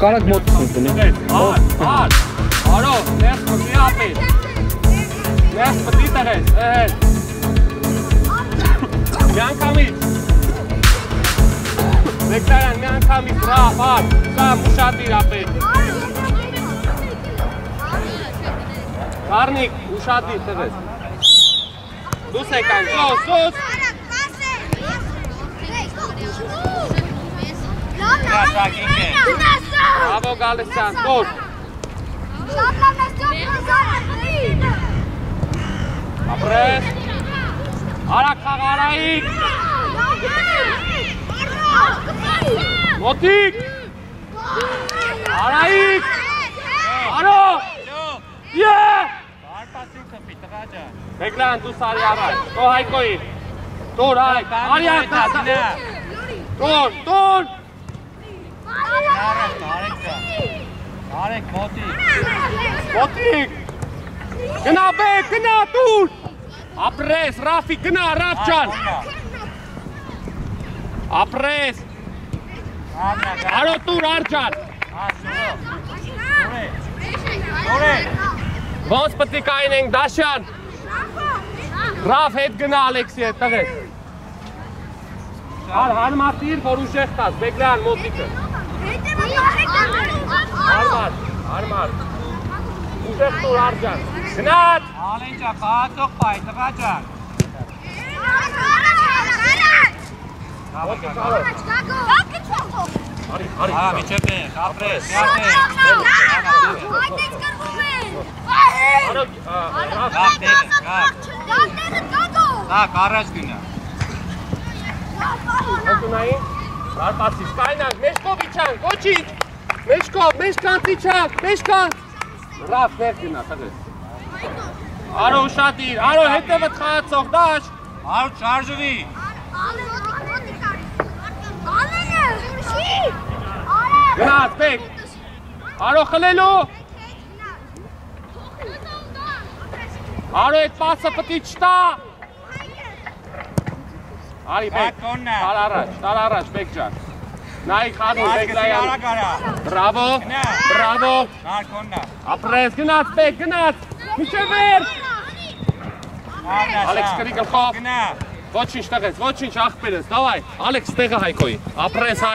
կարակ մոտս ընկնի։ Bravo Galesyan, dur։ Ապրես։ Արա խաղարայիկ։ Մոտիկ։ Արայիկ։ Արո։ Ե։ Բեկլան դու սարի առաջ։ Քո հայկոյի։ Տոր հայ։ Արիա կասնա։ Տոր, տոր։ Արեք մոտի։ Մոտիկ։ Գնա բեք, գնա տուր։ Ապրես, Ռաֆի, գնա, Ռաֆջան։ Ապրես։ Արո տուր արջան։ Ոնց պետք է կայնենք Դաշյան։ Ռաֆ հետ գնա Ալեքսի հետ տղեկ։ Ար հարմատիր, որ ուժեղ տաս, Բեկլյան մոտիկը։ Հարմար, հարմար։ Ուժեղ տուր արջան։ Գնաց։ Ալենջա, խաղացող բայ, տղա ջան։ Արի, արի։ Հա, միջև դե, ապրես, Արո, Ռաֆ, Տակ, առաջ գնա։ Օգնային։ Դարպասից կայնանք, մեջքով իջանք, ոչինչ։ Մեջքով, մեջքանց իջանք, մեջքանց։ Ռաֆ վեր գնա, տղես։ Արո ուշադիր, արո հետևդ խաղացող դաշ։ Արու շարժվի։ Գնաց, բեք։ Արո խլելու։ Արո այդ պասը պտի չտա։ Արի բեք, տար առաջ, տար առաջ, բեք ջան։ Նայի խանու, բեք լայան։ Բրավո, բրավո։ Նարկոննա։ Ապրես, գնաց, բեք, գնաց։ Միջև վեր։ Ալեքս կրի գլխով։ Գնա։ Ոչինչ տղես, ոչինչ աղբերս, դավայ։ Ալեքս տեղը հայկոյի։ Ապրես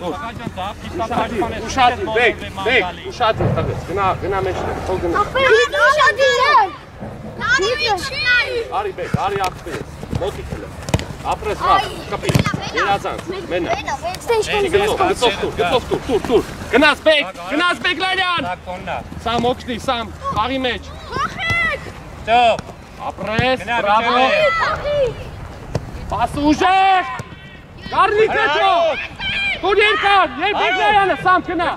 Ո՞վ։ տղա ջան, դա պիտա Ուշադիր, պաշտպանես։ ուշադիր, բեք, բեք, ուշադիր տղես։ Գնա, գնա մեջտեղ, թող գնա։ Արի բեք, արի աղբերս։ Մոտիկ հլը։ Ապրես ռավ, կպի։ Երազանց, մենա։ Գծով, գծով տուր, գծով տուր, տուր, տուր։ Գնաց բեք, գնաց բեք լարյան։ Սամ օգնի, սամ, խաղի մեջ։ Ճով։ Ապրես, բրավո։ Պաս ուժեղ։ Գարնիկը ճո։ Տուր երկար, երբ բեկլայանը, սամ գնա։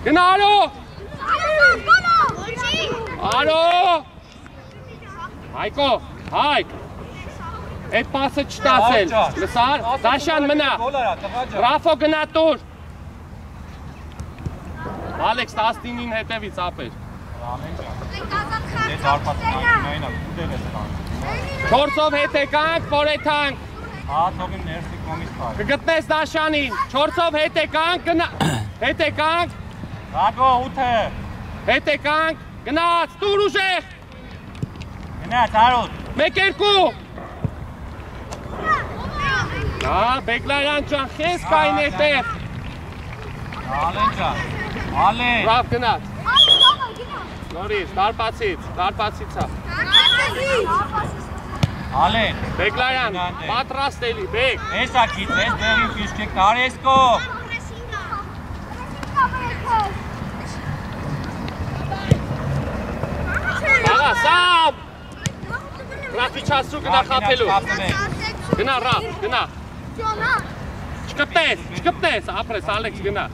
Գնա ալո, ալո։ Հայկո, հայկ։ Այդ պասը չտասել։ Լսար, Դաշյան մնա։ Ռաֆո գնա տուր։ Ալեքս 19-ին հետևից ապեր։ Դե Չորսով հետ եկանք, որեթանք։ Հա, թողին ներսի կոմից կար։ Կգտնես Դաշյանին։ Չորսով հետ եկանք, գնա։ Հետ եկանք, Ռագո, ութը։ հետ եկանք, գնաց, տուր ուժեղ։ Գնա, ծարոտ։ Մեկ երկու։ Հա, Բեկլարյան ջան, խես կային այդտեղ։ Ալենջան։ Ալեն։ Բրավ գնաց։ Նորից, դարպացից, դարպացից հա։ Ալեն։ Բեկլարյան, է։ պատրաստ էլի, բեք։ Էսա քիծ, էս դեղին ֆիշկեք տարեսկո։ Աղա, սամ! Ռաֆի չասու գնա խապելու։ Գնա, Ռաֆ, գնա։ Չկպտես, չկպտես, ապրես, Ալեքս գնա։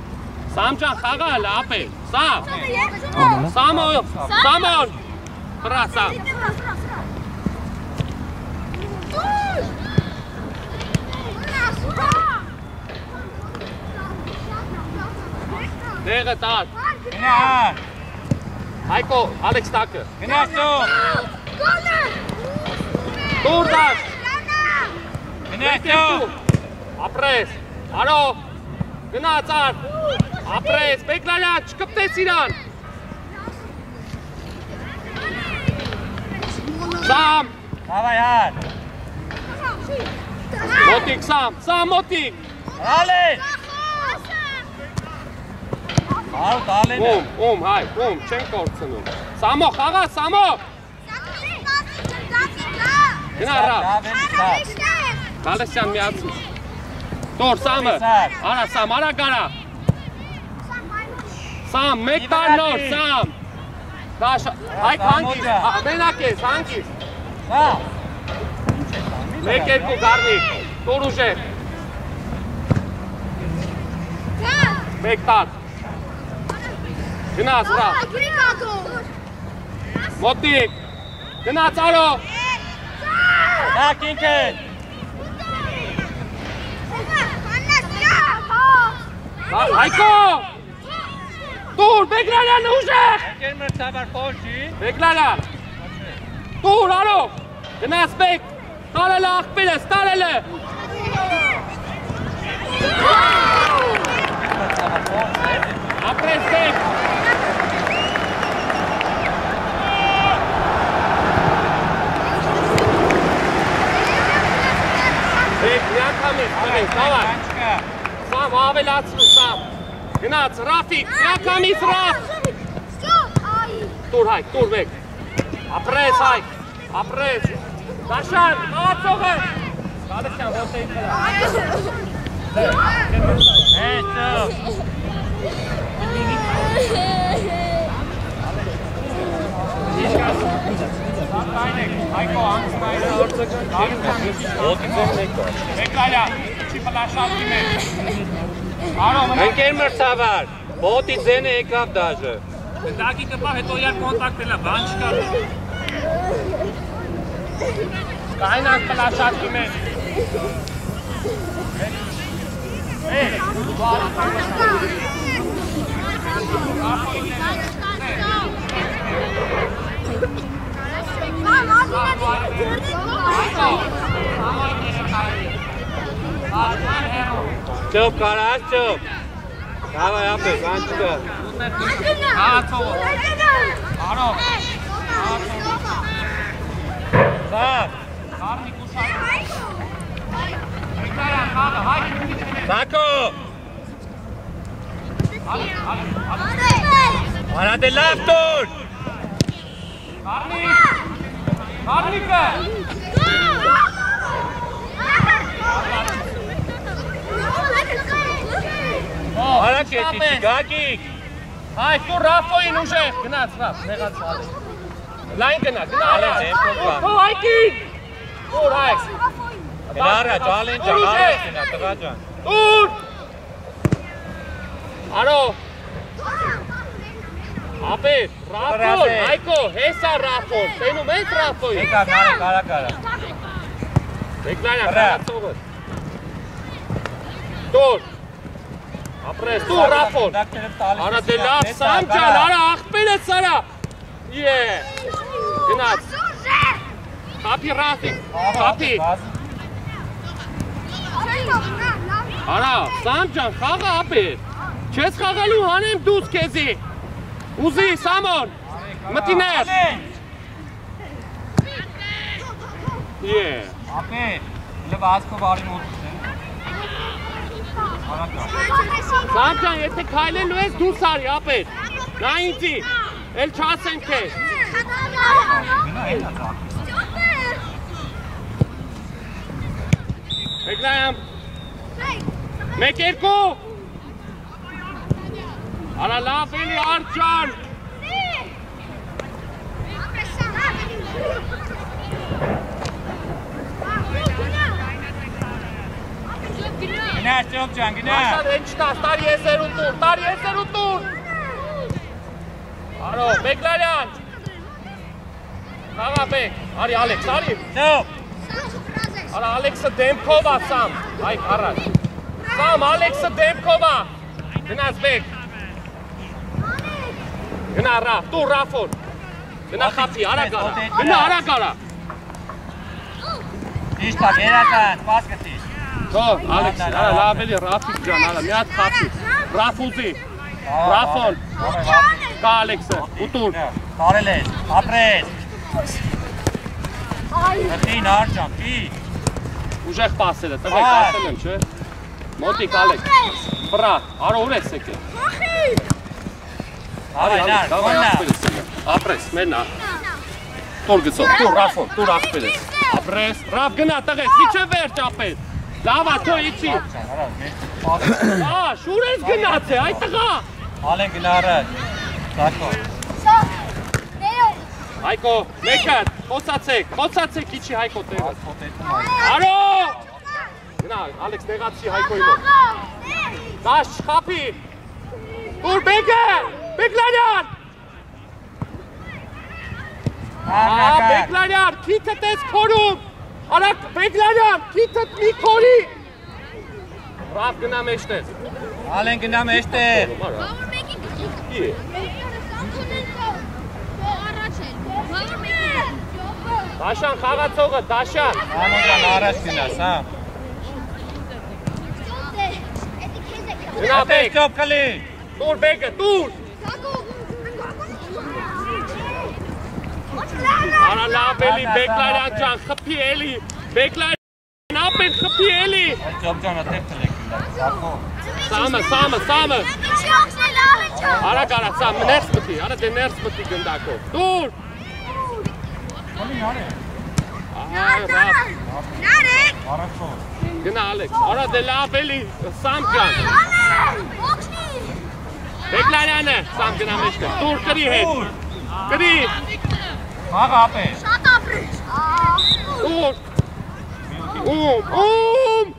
Սամ ջան խաղալ, ապել, Սամ։ Սամոն, Սամոն։ Հրա, Սամ։ Դեղը տար։ Գնա։ Հայկո, Ալեքս տակը։ Գնա ստու։ Դուր դաշ։ Գնա ստու։ Ապրես։ Արո։ Գնա ծար։ Ապրես, Բեկլարյան, չկպտես իրան։ Սամ, Հավայ հար։ մոտիկ Սամ, Սամ մոտիկ։ Ալե։ Հար տալեն։ Ում, ում, հայ, ում, չեն կորցնում։ Սամո, խաղա, Սամո։ Գնա ռա։ Գալեսյան միացու։ Տոր Սամը։ Արա Սամ, արա գարա։ Սամ, մեկ տար նոր, Սամ։ Դաշ, հայ հանգիս, մենակ ես, հանգիս։ Հա։ Մեկ երկու գարնիկ, տոր ուժեղ, մեկ տար։ Գնաց ռա, մոտիկ, գնաց արո, Հա կինքեն։ հայկո, տուր, Բեկլարյան ուժեղ, Եկեր մրցավար փոշի։ Բեկլարյան, տուր, արո, գնաց մեկ, տարել է աղբիրս, տարել է, Մրցավար փոշի։ ապրես մեկ, մեկ, մի դավար, Կանչկա։ Սամ, ավելացրու, Սամ, գնաց, Ռաֆիկ, անգամից Ռաֆ, տուր հայք, տուր մեկ, ապրես հայք, ապրես, Դաշան, խաղացողը, Գալստյան, ոտեի վրա, Հետո։ Հայկո անցնայինը Բեկլարյան, չի պլաշալի մեջ։ Արո Ընկեր մրցավար, բոտի ձենը եկավ դաժը։ Դակի կպա հետո յար կոնտակտելա, բան չկա։ կայնակ պլաշատի մեջ, Չոպ կարաս չոպ։ Դավայ ապես, բան չկա։ Արո, Սա, կարնի կուշակ։ Բեկլարյան, խաղը, հայ Սակո, Հալի, արադե լավ տուր։ Կարնի, կարնիկը։ Արա կետի չգագիկ։ հայք, տուր Ռաֆոին ուժեղ, գնաց Ռաֆ, նեղաց ալի, լայն գնա, գնա առաջ, դեմքով կա։ թո հայքին, տուր հայք, Գնարա, ջալեն ջան, արես գնա, տղա ջան։ տուր, արո, ապեր, Ռաֆոն, հայկո, հեսա Ռաֆոն, տենում ես Ռաֆոին, Եկա, կարե, կարա, կարա։ Բեկլարյան, Վրա։ կարացողը, տուր, ապրես, տուր Ռաֆոն, Արա դե լավ սամ ջան, արա աղբերս արա։ Իե։ Գնաց, խափի Ռաֆիկ, խափի։ Արա, սամ ջան, խաղը ապեր։ Չես խաղալու հանեմ դուս քեզի։ Ուզի Սամոն։ Մտիներ։ Իե։ Ապե, լվացքով արի մոտից են։ Արակա։ Սամ ջան, եթե քայլելու ես դուրս արի ապեր։ Նա ինձի։ Էլ չասեմ քեզ։ Բեկլայամ։ Մեկ երկու։ Արա լավ էլի արջան։ Գնա, ճոք ջան, գնա։ Աշան հեն չտաս, տար եսերու տուր, տար եսերու տուր։ Արո, Բեկլարյան։ Խաղա բեք, արի Ալեքս, արի։ Ճոք։ Արա Ալեքսը դեմքով ա սամ, այ առաջ։ Սամ, Ալեքսը դեմքով ա։ Գնաց բեք։ Գնա Ռաֆ, դու Ռաֆոն։ Գնա խափի, արա գարա։ Գնա արա գարա։ Ճիշտ է, երազան, պաս գտի։ Թո, Ալեքս, արա լավ էլի Ռաֆիկ ջան, արա մի հատ խափի։ Ռաֆուզի, Ռաֆոն, կա Ալեքսը, ուտուր։ Տարել ես, ապրես։ Գտին արջան, պի։ Ուժեղ պասել է, տղեկ ասել եմ, չէ։ Մոտիկ Ալեքս։ Բրա, արա ուր ես եկել։ Արի, նար, կոննա։ Ապրես, մենա։ Տոր գծով, տոր Ռաֆոն, տոր ախպերես։ Ապրես, Ռաֆ գնա տղես, միջև վերջ ապես։ Լավ է, թո իցի։ Ա, շուր ես գնացե, այ տղա։ Ալեն գնարած։ Սակո։ Հայկո, մեկը, խոցացեք, խոցացեք իչի Հայկո է։ Արո! Գնա, Ալեքս տեղացի Հայկոյի մոտ։ Դաշ խափի։ Դուր բեկը, Բեկլարյան։ Ա, Ահա, Բեկլարյան, քիթը տես քորում։ Արա Բեկլարյան, քիթը մի քորի։ Ռաֆ գնա մեջտես։ Ալեն գնա մեջտեղ։ Արա, ի։ Դաշան խաղացողը, Դաշան։ Անոջան առաջ գնաս, հա։ Գնա բեկ, ճոպ կլի։ դուր բեկը, դուր։ Արա լավ էլի, Բեկլարյան ջան, խփի էլի։ Բեկլարյան ապեն խփի էլի։ Ճոպ ջան կլեք գնա։ Սակո։ Սամը, սամը, սամը։ Արա կարա, սամ, ներս մտի, արա դե ներս մտի գնդակով։ Դուր։ Կլի նարե։ Այ, ռաֆ, Առաջո։ գնա Ալեքս։ Արա դե լավ էլի, Սամ ջան։ Բեկլարյանը, Սամ գնա մեջտեղ։ Դուր կրի հետ։ Կրի, Խաղ ապես։ դուր։ Ում, ում։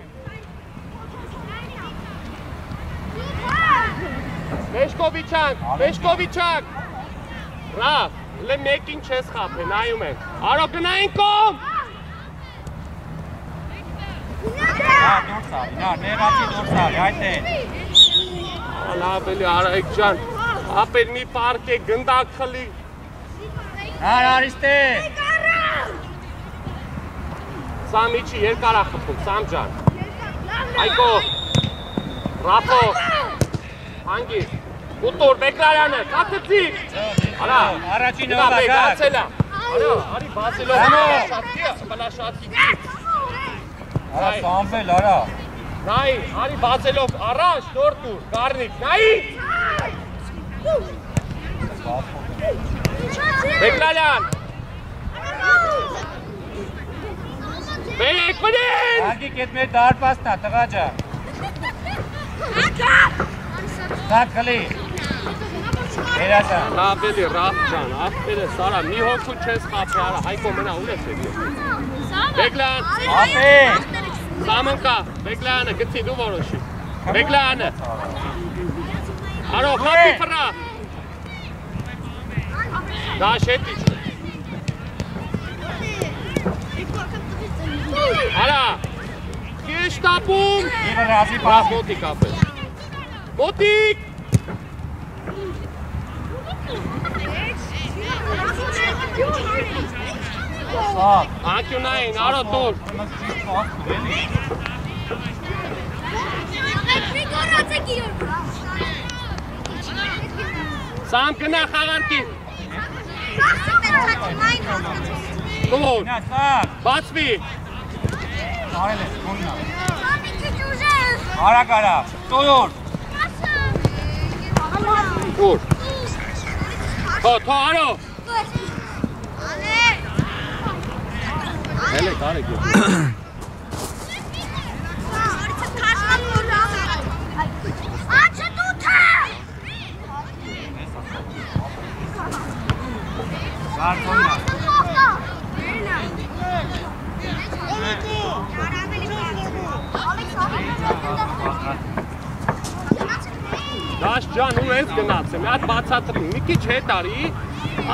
Մեշկովիչակ, Մեշկովիչակ։ Ռաֆ, լե մեկին չես խափե, նայում են։ Արո գնային կողմ։ Հա, դուրս արի, նար, ներացի դուրս արի, այդ է։ Լավ էլի Արայք ջան, ապեր մի պարկ է գնդակ խլի։ Նար, արիստե։ Սամիչի երկարա խփում, Սամ ջան։ Այկո, Ռափո, հանգի, ուտոր, Բեկլարյանը, կատեցիկ։ Արա, Առաջին Գնա օրվա մեկ, գար։ ացելա։ Արա, արի բացելով բլաշատի, բլաշատի։ Արա սամվել, արա։ Նայ, արի բացելով առաջ, նոր տուր, գառնիկ, նայի։ Բեկլարյան, բերեք մնին։ Ագիկ էդ մեր դարպասն է, տղա ջան։ Սակ կլի։ Երազան։ Լավ էլի ռաֆ ջան, ախպերը սարա, մի հոգու չես խափի, արա, հայկո մնա ուր ես եկել։ Բեկլան, Ապե։ Սամն կա, Բեկլանը, գցի դու որոշի։ Բեկլանը, արո, խափի ֆրա։ Դա շետի չէ։ Արա, քեշ տապում։ Իվը ռազի պաս։ մոտիկ ապել։ Մոտիկ։ Անկյունային, արո դուր։ Սամ կնա խաղարկի։ Սակ։ բացվի։ Արել ես, կոննա։ Արա կարա։ Տույոր։ Դուր։ Թո, թո, արո։ Հելե կարեք։ Գար կոննա։ Դաշ ջան, ու ես գնացեմ, հատ բացատրի, մի քիչ հետ արի,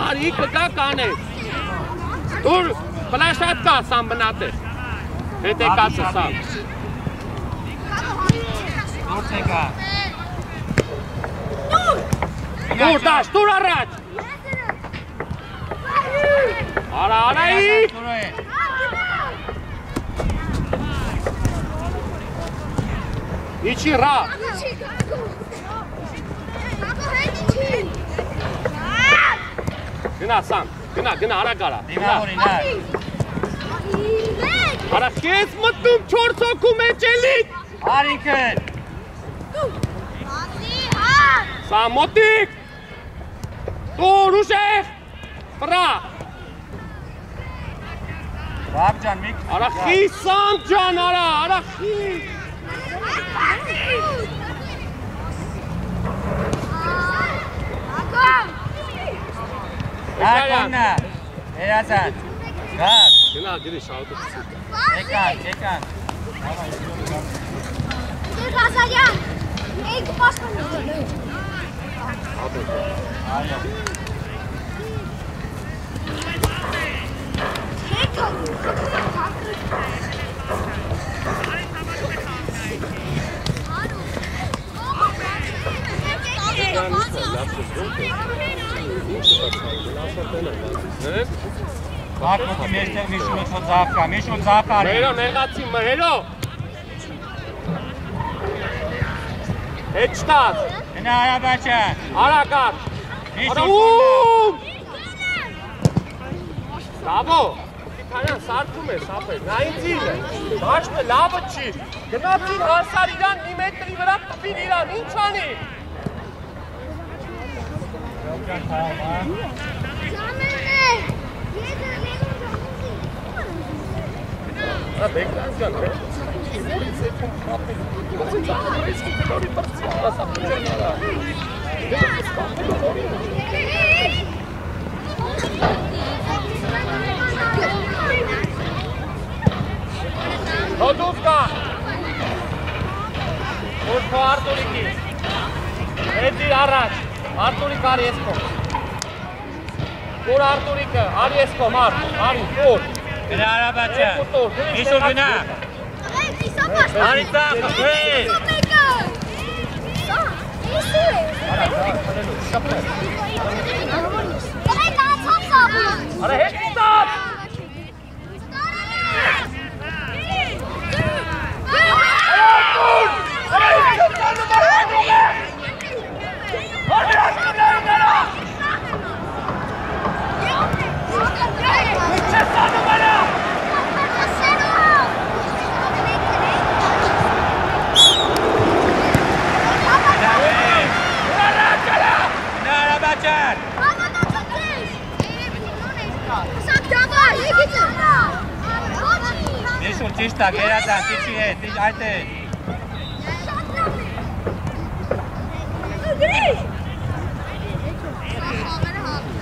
արի կգա կանես։ Դուր, ֆլաշատ կա սամ բնատես։ Հետ եկածը սամ։ Դուրս եկա։ Դուր դաշ, դուր առաջ։ Արա, արայի։ Իչի ռա։ Գնա սամ, գնա, գնա, արա գարա։ Դիմավոր ինար։ Արա քեզ մտնում 4 հոգու մեջ էլի։ Արինքն։ Սամ մոտիկ։ Դուր ուժեղ։ Վրա։ Ռաբ ջան, մի Արա խի սամ ջան, արա, արա խի։ Ակոննա։ Երազան։ Գաք։ Գնա, գնի շահոտը։ Եկան, եկան։ Այո։ Գաք մտի մեջտեղ մի շունը թո ձավ կա, մի շուն ձավ կա։ Մերո նեղացի, մերո։ Հետ չտաս, Գնա Արաբաչան։ արա կար։ Մի Արա Քիթանյան սարքում է սապեր, նա ինձ իլ է։ Բաշտը լավը չի։ Գնացին հասար իրան մի մետրի վրա տպին իրան, ինչ անի։ Ա բեկլան ջան, հե։ Հոդուս կա։ Որ քո Արտուրիկի։ Էդի առաջ։ Արտուրիկ արի էսկո։ Որ Արտուրիկը, արի էսկո, մարդ, արի, որ։ Գնա Արաբաչան։ Մի շուն գնա։ Անիտա, հե։ Արա հետ ստապ։ ճիշտ է, Գերազան, տիչի հետ, այդ է։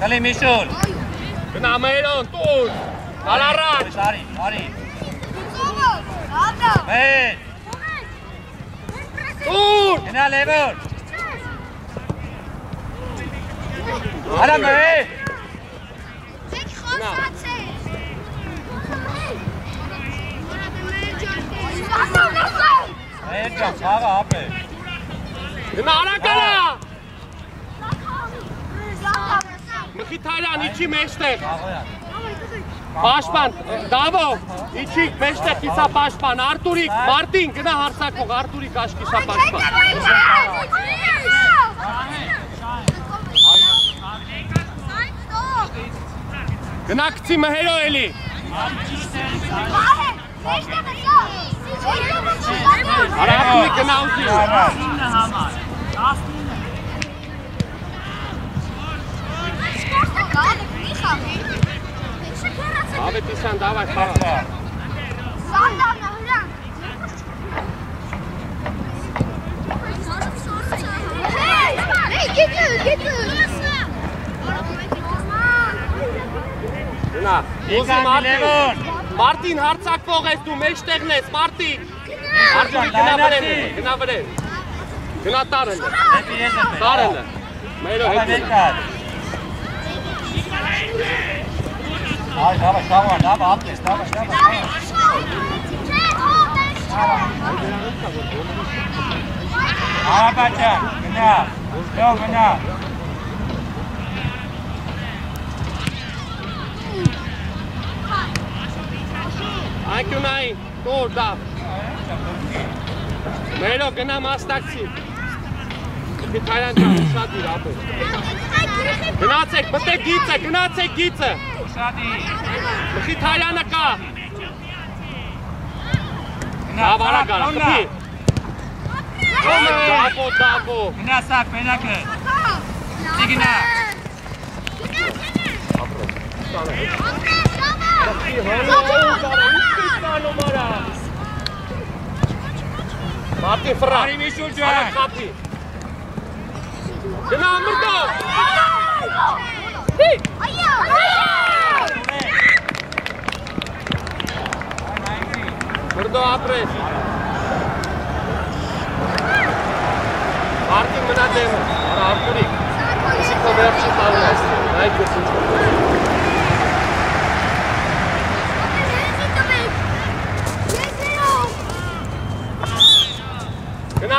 Կլի մի շուն։ Գնա մերոն, տուր։ Ալ առաջ։ Արի, արի։ Հետ, Տուր։ գնա Լևոն։ Արա մեհ։ Ջան, խաղը ապե։ Գնա արակալա։ Մխիթարյան, իջի մեջտեղ։ Պաշտպան, Դավո, իջի մեջտեղ կիսա պաշտպան, Արտուրիկ, Մարտին, գնա հարցակող, Արտուրիկ աշկիսա պաշտպան։ Գնա գցի մհերո էլի։ Արա Արտուրիկ գնա ուզի։ Ավետիսյան, դավայ, խաղա։ Գնա։ Ուզի Եկան Մարտին։ Լևոն։ Մարտին հարցակվող ես դու մեջտեղն ես, Մարտին։ कितना पड़े कितना पड़े कितना तार है तार है ना मैं लोग है Ah, da war, da war, da war, ab jetzt, da war, da war. Arbeite, genau, da. Մերո գնա մասնակցի։ Քիթարյան ջան, շատ իր ապը։ Գնացեք, մտեք գիծը, գնացեք գիծը։ Ուշադի։ Քիթարյանը կա։ Գնա, Ավարա գարա, կոննա։ կպի։ Դաբո, դաբո։ Գնա սակ մենակը։ Սիգնա։ Մարտին ֆրա։ Արի Միշուլ Արա ջան։ խապի։ Գնա մրդո։ Մրդո ապրես։ Մարտին մնա դեմը։ Արա Արտուրիկ։ Իսի քո վերջի տալն ես։ Նայ քո ինչ։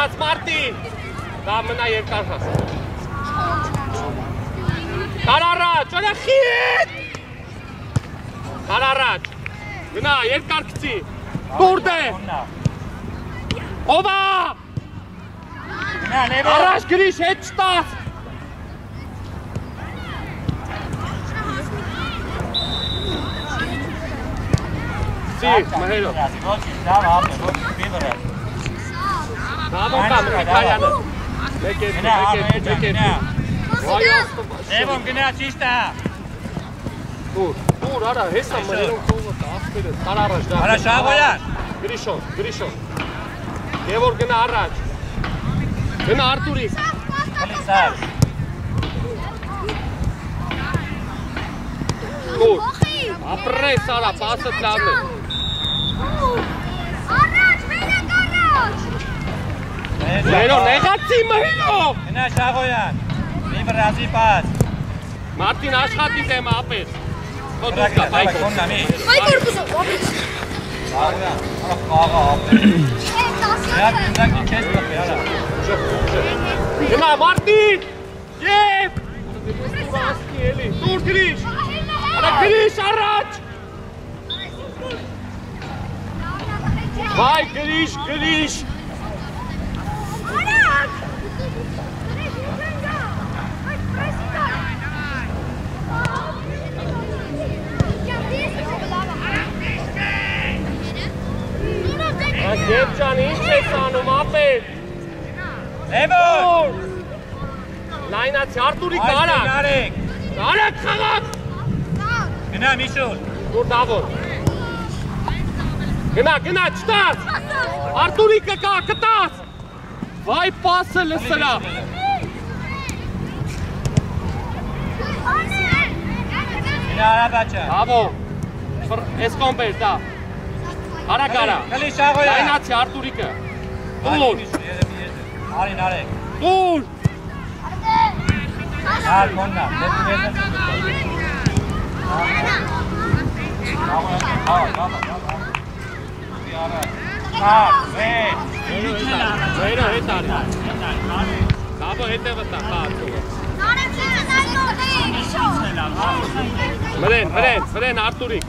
Գնաց Մարտին։ Դա մնա երկար հաս։ Կար առաջ, արա խիտ։ Կար առաջ։ Գնա երկար գցի։ Կոննա։ Ովա։ Գնա նեվո։ Առաջ գրիշ հետ չտաս։ Սի, մհերո։ Ոչ, լավ ապը, ոչ, բիվերը։ Դամոն կամ Իթալիանը։ Մեկ է, Գնա, մեկ է, մեկ է։ գնա։ Նեվոն գնա ճիշտ է։ Դուր, դուր, արա, հեսա մներում կողը ասպերը, տար առաջ դա։ Արա Շահոյան։ Գրիշոն, Գրիշոն։ Գևոր գնա առաջ։ Գնա Արտուրիս։ սակ։ Դուր, ապրես արա, պասը լավն Մերո, նեղացի մհերո։ Գնա Շահոյան։ Բիվերը ազի պաս։ Մարտին աշխատի դեմ ապես։ Քո դուք կա բայկո։ կոննա մի։ Արգա, արա խաղա ապը։ Եա դունդակի չես տպի, արա։ Գնա Մարտին։ Եվ։ Դուր ասկի էլի։ Դուր գրիշ։ Արա գրիշ առաջ։ Վայ գրիշ, գրիշ։ Գեբ ջան, ինչ ես անում ապեր։ Դուր։ Լայնացի Արտուրի Այս կարա։ գնարեք։ Արեք խաղակ։ Գնա Միշուլ։ Դուր դավոր։ Գնա, գնա, չտաս։ Արտուրիկը կա, կտաս։ Վայ պասը լսրա։ Գնա Արաբաչա։ Բավո։ Էս կոմպեր դա։ Արա կարա։ Քլի Շահոյան։ Լայնացի Արտուրիկը։ Արի Արին արեք։ դուր։ Ար կոննա։ Դեպի եզը։ Շահոյան, հա, հա, հա։ Դի արա։ Հա, վե։ Վերո հետ արի։ Բավո հետևը տա, հա, ծուղը։ Մրեն, մրեն, մրեն Արտուրիկ։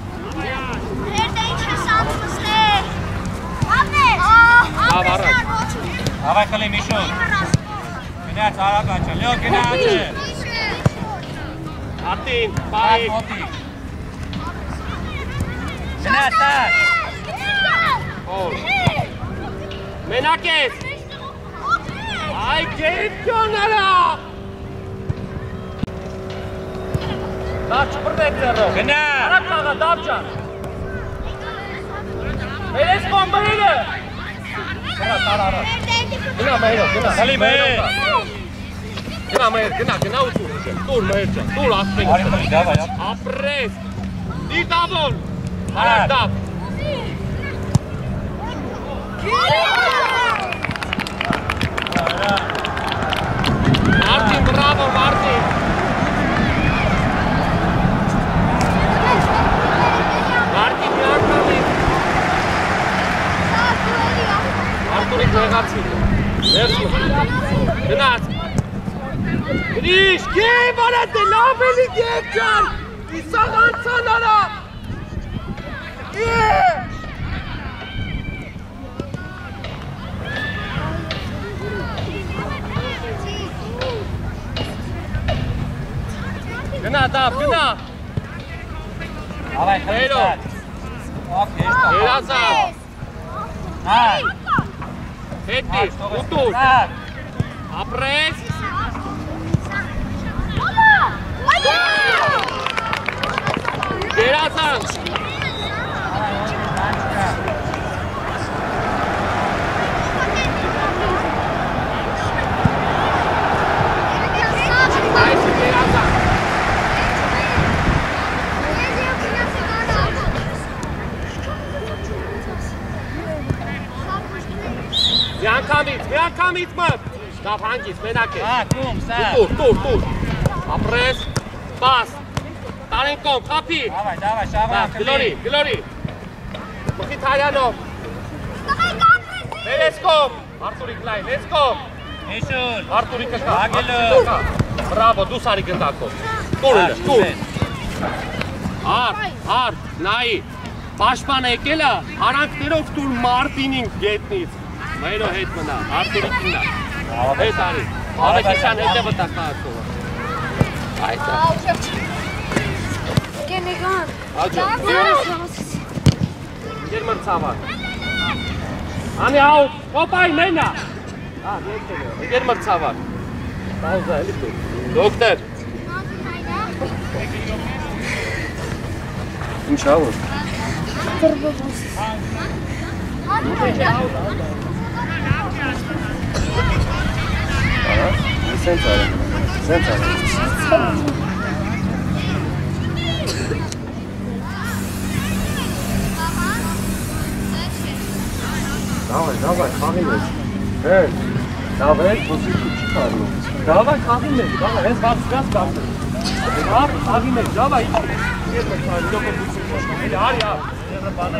Ավայ քլի Միշուլ։ Գնա Արաբաչա։ Լեո գնա աչը։ Արտին, Պայ բայ։ մոտի։ Գնա սակ։ Օր։ Մենակ ես։ Այ գեյթյոն արա։ Դա չպրդեք ձեռով։ Գնա։ Արա կաղա, դավ ջան։ Մերես կոմբրինը։ Գնա, տար առաջ։ Գնա, մերո, գնա։ Քլի մե։ Գնա, մեր, գնա, գնա ու տուր։ Տուր, մեր ջան, տուր Արի ասպեն։ Սեփ ջան, իսաղ անցան արա։ Գնա, դավ, գնա։ Ավայ, խելո։ Okay, stop. Երազավ։ Հա։ Հետի, ուտուր։ Ապրե։ Լավ հանգիս, մենակ է։ Հա, կում, սա։ Տուր, տուր, տուր։ Ապրես, պաս։ Տարեն կոմ, խապի։ Դավայ, դավայ, շավա, հա, խլի։ Գլորի, գլորի։ Մխի Թարյանով։ Մերես կոմ, Արտուրիկ լայն, ես կոմ։ Հիշուր։ Արտուրիկը կա, ագելը։ Բրավո, դու սարի գնդակով։ Տուրը, տուր։ Արդ, արդ, նայի։ Պաշտպանը եկել է, արանքներով տուր Մարտինին գետնից։ Մերո հետ մնա, Արտուրիկին նա։ Հետ արի։ Ավետիսյան հետևը տա կայացող։ Այդ է։ Աջո, Ջեր մրցավար։ Անի աուտ, կոպայ մենա։ Ա, եկել է։ Ջեր մրցավար։ Պաուզա էլի դու։ Դոկտոր, ինչ արած, սենց արած, սենց արած։ Դավայ, դավայ, քանի ես։ Հեր, դավայ, ոսի չի կարնում։ Դավայ, քանի ես, դավայ, հենց բաց զգաս կարնում։ Դավայ, քանի ես, դավայ, ես ես քանի, դոկո բուսի ոչ, արի, արի, երբանը։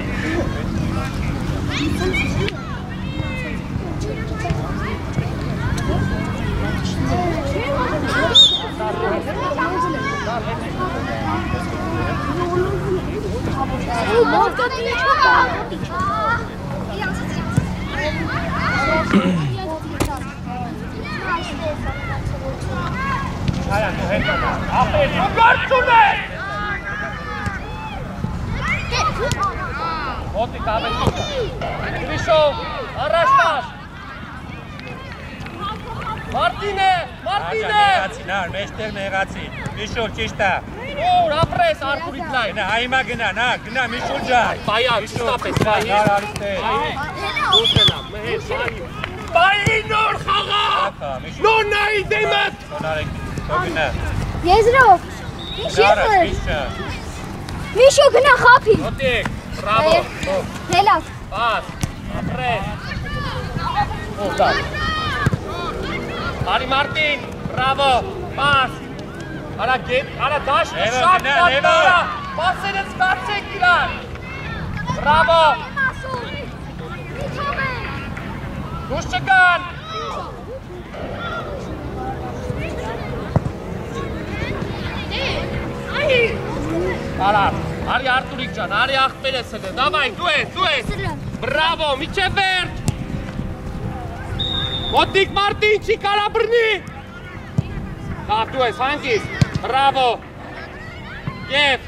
Մոտի կավետ։ Գրիշով, առաջտաշ։ Մարտինե, Մարտինե։ Մեղացի, նար, մեջտեր մեղացի։ Միշուլ, ճիշտ է։ Ուր, ապրես Արթուրիկ լայն։ Գնա, հիմա գնա, նա, գնա, Միշուլ ջան։ Բայա, չստապես, բայի։ Նար, արիստե։ Ուշենա, մեհեր, բայի։ Բայի նոր խաղա։ Նոր նայի դեմդ։ Սոնարեք, գնա։ Եզրով։ Ինչ Նարը, եզր։ միշը։ Միշո գնա խափի։ Մոտիկ, բրավո։ Հելավ։ Պաս, ապրես։ Ուտա։ Արի Մարտին, բրավո, պաս։ Արա գետ, արա դաշտը շատ շատ նորա։ Պասերը սկացեք իրար։ Բրավո, դուշ չկան։ Արար, արի Արտուրիկ ջան, արի աղբերես հլը, դավայ, դու ես, դու ես։ Բրավո, միջև վերջ։ Մոտիկ Մարտին, չի կարա բրնի։ Լավ, դու ես, հանգիս, բրավո։ Եվ,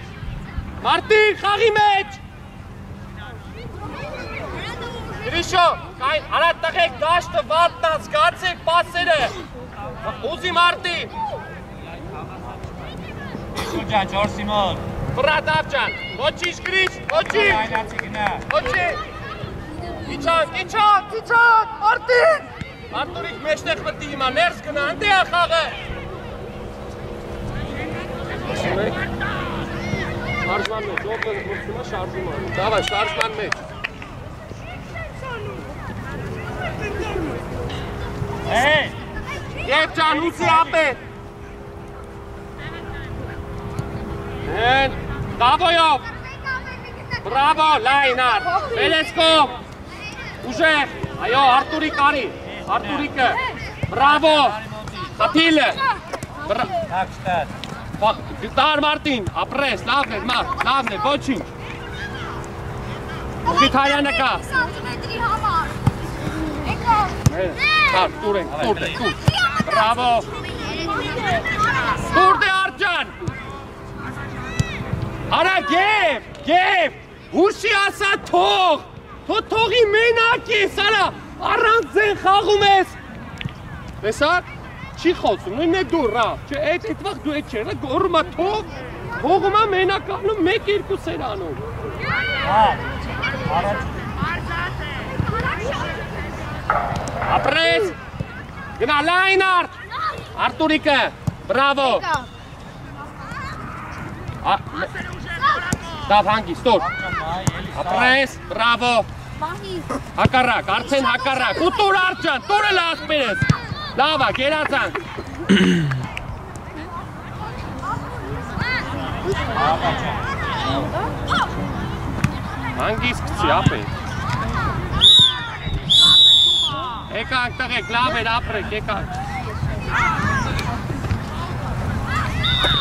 Մարտին, խաղի մեջ։ Գրիշո, կայն, արա տղեք դաշտը վատնա, զգացեք պասերը։ Ուզի Մարտին, Միշուլ ջան, չորսի մոտ։ բրադավ ջան, ոչինչ գրիշ, ոչինչ։ Այլացի գնա։ Ոչի։ Իչան, իչան, իչան, Մարտին։ Արտուրիկ մեջտեղ մտի հիմա, ներս գնա, ընտե է խաղը։ Ասում եք։ Շարժման մեջ, ով է մրցում է շարժում անում։ Դավայ, շարժման մեջ։ Հեյ, Եվ ջան, ուսի ապետ։ Հեն, դավոյով, բրավո, լայնար, Վելեսկով, ուժեղ, այո, Արտուրիկ արի, Արտուրիկը, բրավո, խապիլը, տակ շտատ։ դար Մարտին, ապրես, լավն է, մարդ, լավն է, ոչինչ, Խիթարյանը կա, Սանտիմետրի համար։ Եկա։ դար, տուր ենք, տուր ենք, տուր, բրավո, տուր դե արջան, Արա գեվ, գեվ, հուշի ասա թող, թո թողի մենակ ես, արա, առանց ձեն խաղում ես։ Տեսար, չի խոսում, նույնն է դու ռա, չէ, այդ այդ վաղ դու այդ չէ, գորմա թող, թողումա մենակ անում, մեկ երկու սեր անում։ Ապրես, գնա լայն արդ, Արտուրիկը, բրավո։ Դավ հանգի, ստոր, մայ էլի։ ապրես, բրավո։ Մահի։ Հակառակ, արդեն հակառակ, ու տուր արջան, տուր էլ ասպերես։ Լավա, գերացանք։ Հանգիստ չի, ապե։ Եկանք տղեկ, լավ էր ապրեք, եկանք։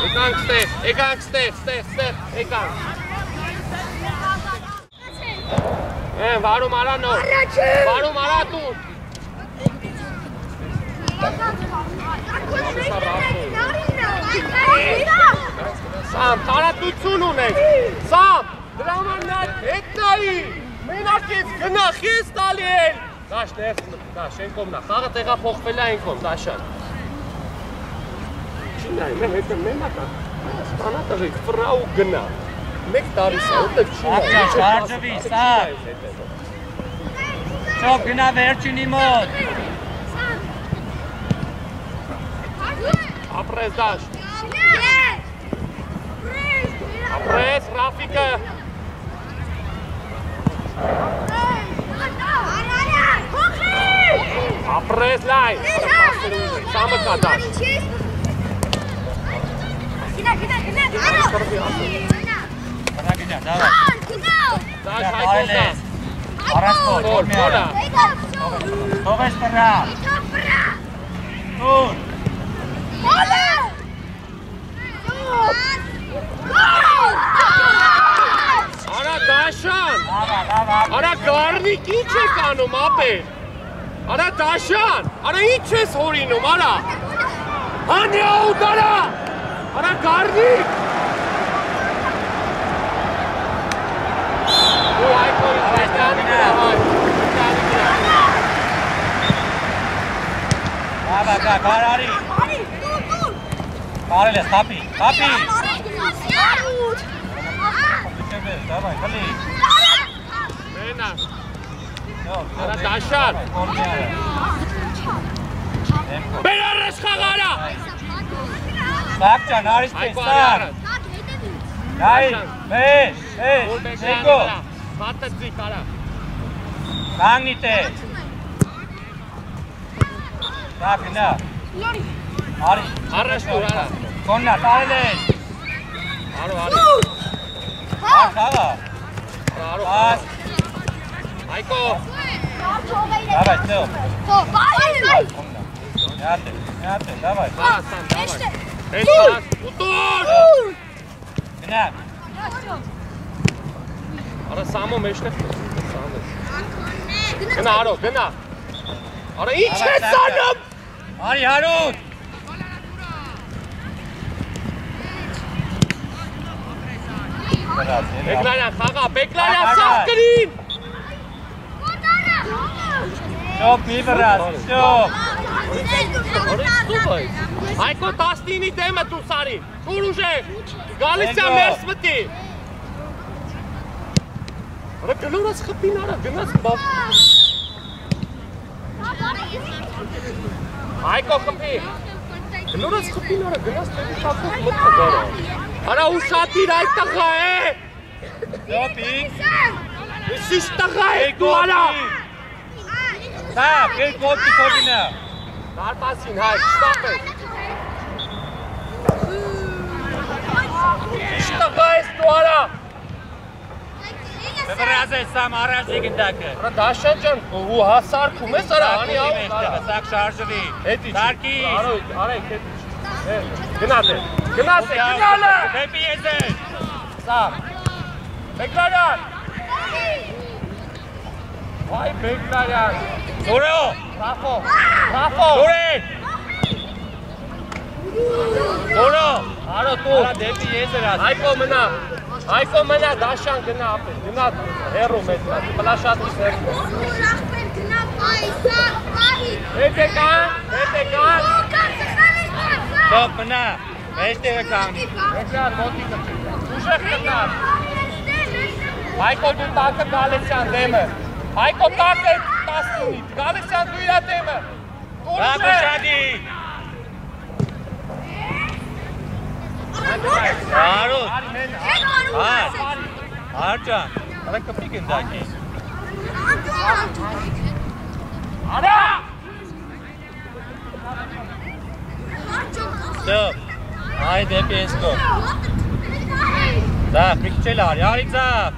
Եկանք ստեղ, եկանք ստեղ, ստեղ, ստեղ, եկանք։ Է, վարում արա նոր, վարում արա տուր։ Սամ, տարատություն ունեք։ Սամ, դրա համար նա հետ նայի։ Մենակ ես գնախ ես տալի էլ։ Դաշ ներս, դաշ ենքոմնա, խաղը տեղափոխվել է ենքոմ, դաշան։ Չի նայ, մեր հետը մենակ է։ Ստանա տղեկ, ֆրա ու գնա։ Մեկ տարիս է, որտեղ չի նայ։ Ակա, շարժվի, սա։ Չոք գնա վերջինի մոտ։ Ապրես դաշ, ապրես Ռաֆիկը։ Ապրես լայ։ Սամը կա դաշ։ Գնա գնա, Դաշ Գնա, հայկոս բարել դա։ ես։ Առաջ կոր, Գոլ, կորմի գոլա։ արա։ դաշան։ Արա գարնիկ ինչ եք անում ապե։ Արա դաշան։ Արա ինչ ես հորինում, արա։ Հանյա ու դարա։ Արա գարնիկ։ Ու այքոյ գա, կարարի։ Կարել ես, թապի, թապի։ Դավայ, խլի։ Մենա։ Արա Դեմքո։ Բեր առես խաղարա։ Սակ ջան, արիշ պես, Այքո արա։ սակ։ Գայ, մեզ, մեզ, բեկրանը երկո։ վրա։ Պատը ձիկ արա։ Կանգնի տե։ Սակ գնա։ Արի։ Առաջ դուր արա։ Կոննա, տարել ես։ Արո արի։ Ար խաղա։ Արո։ Աս, Այքո։ դավայ, ծո։ Կոննա։ Նյատե, նյատե, դավայ։ Հա, սամ, դավայ։ Հետ պաս, ուտոր։ Գնա։ Արա սամո մեջն է։ Գնա արո, գնա։ Արա ինչ ես անում։ Արի Բեկլա։ Բեկլարյան խաղա, Բեկլարյան սաղ ահա։ գրին։ Շոկ մի վրաս, շոկ։ Արա ստուբ է։ Այքո 19-ի դեմը դու սարի։ Դուր ուժե։ Գալիս է մերս մտի։ Արա գլորած խփին արա, գնաց բավ։ Այքո խփի։ Գլորած խփին արա, գնաց տեղի շախով մտա դարա։ Արա ուշատիր այդ տղա է։ Շոպի։ Ուսիշ տղա է դու արա։ Սա, գել կոպի կոպինա։ Դարպասին հայ, շտապ է։ Շտապ է դու արա։ Վրաս է սամ առաջի գնդակը։ Արա դաշան ջան, ու հասարքում ես արա, անի ավ Սակ շարժվի։ Հետի։ Սարկի։ Արա, արա, հետի։ Գնաց է։ Գնաց է, գնալը։ Դեպի ես է։ Սա։ Բեկլարյան։ Վայ Բեկլարյան։ Զորո։ Ռաֆո։ Ռաֆո։ Զորեն։ Զորո։ Արա դու։ Արա դեպի ես ասում։ Այքո մնա։ Հայկո մնա դաշան գնա ապել, գնա հերո մեծ կա, պլաշատից հերո։ Ուրախպեր գնա պայսա, պահի։ Հետ է կան, հետ է կան։ Ու կան սխալի պահ։ Ստոպ մնա։ Մեջտեղը կանգնի։ Երկար մոտի կչի։ Ուժեղ կտար։ Հայկո դու տակը Գալեսյան դեմը։ Հայկո տակը 19-ից, Գալեսյան դու իրա դեմը։ Բաբու Արոտ։ Հար։ Արջան։ Արա կպի գնդակի։ Արա։ Ստոպ։ Այ դեպի էսկո։ Դա պիքչել արի, արի ծապ։